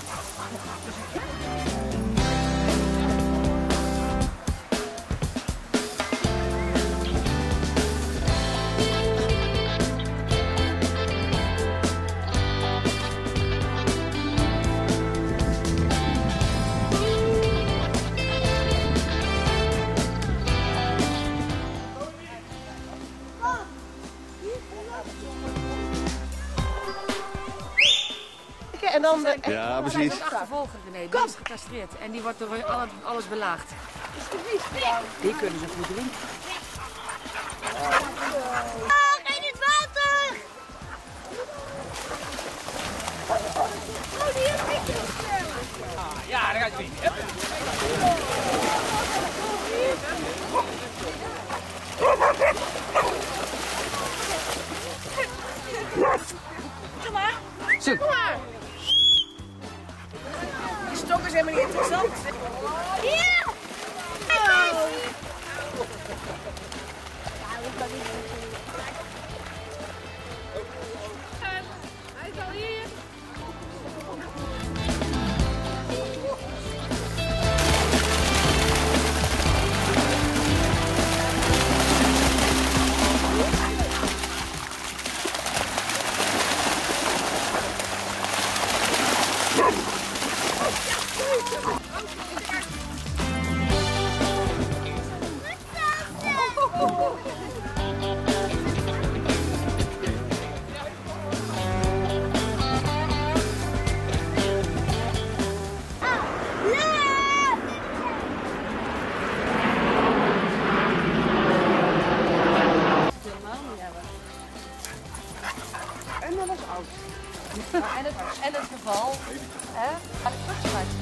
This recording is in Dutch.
私が決めた! En dan de... Ja, precies. Een achtervolger, René. Die is gecastreerd. En die wordt door alle- alles belaagd. Die kunnen ze goed drinken. Oh, in het water! Oh, die heb ik Ja, daar gaat hij. Kom maar. Zo. Kom maar. Die stok is helemaal niet interessant. En dat was oud. En het, het geval, hè, vruchtbaarheid